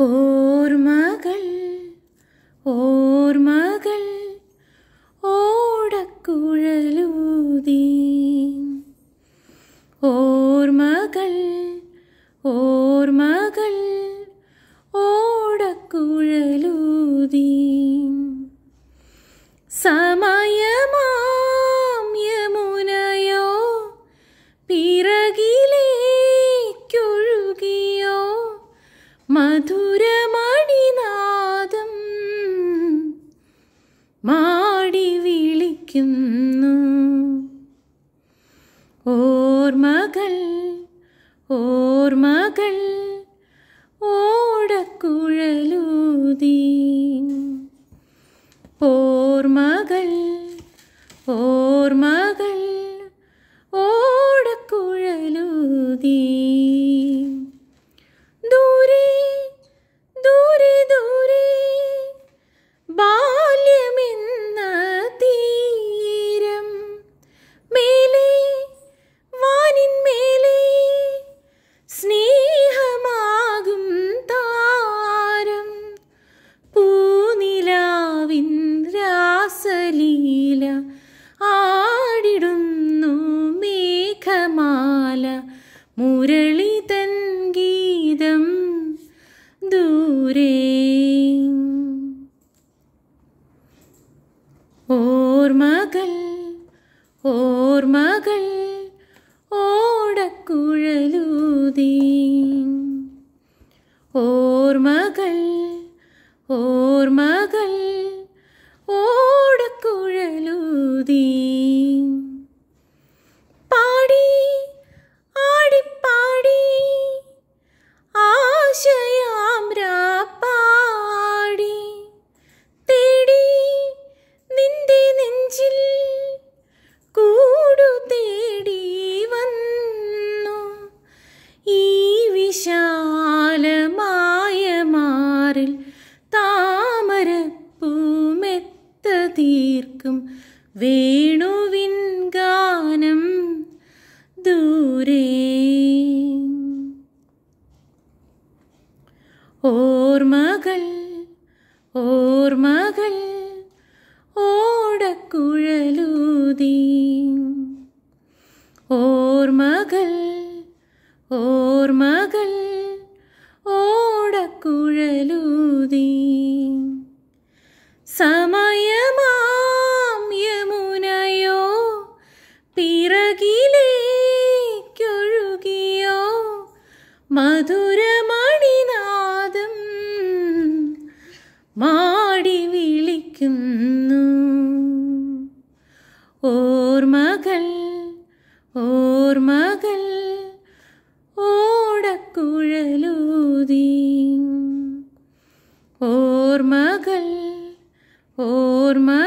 ഓർമ്മകൾ ഓർമ്മകൾ ഓടക്കുഴലൂതി. ഓർമ്മകൾ ഓർമ്മകൾ ഓടക്കുഴലൂതി. സമയമാം മധുരമണിനാദം മാടി വിളിക്കുന്നു. ഓർമ്മകൾ ഓർമ്മകൾ ഓടക്കുഴലൂതി. ഓർമ്മകൾ ദൂരെ. ഓർമ്മകൾ ഓർമ്മകൾ ഓടക്കുഴലൂതി. ഓർമ്മകൾ ഓർമ്മകൾ ഓർമ്മകൾ ഓർമ്മകൾ ഓടക്കുഴലൂതി. ഓർമ്മകൾ ഓർമ്മകൾ ഓടക്കുഴലൂതി. സമയമാം യമുനയോ പിറകിലേക്കൊഴുകിയോ. മധുരമണിനാദം മാടി വിളിക്കുന്നു. ഓർമകൾ ഓർമകൾ ഓടക്കുഴലൂതി. ഓർമകൾ ഓർമ്മകൾ